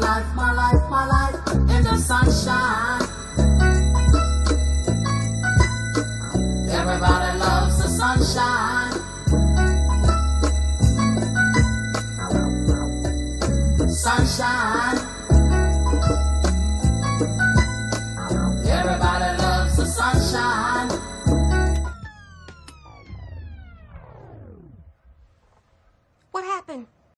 life, my life, my life in the sunshine. Everybody loves the sunshine. Sunshine. Everybody loves the sunshine. What happened?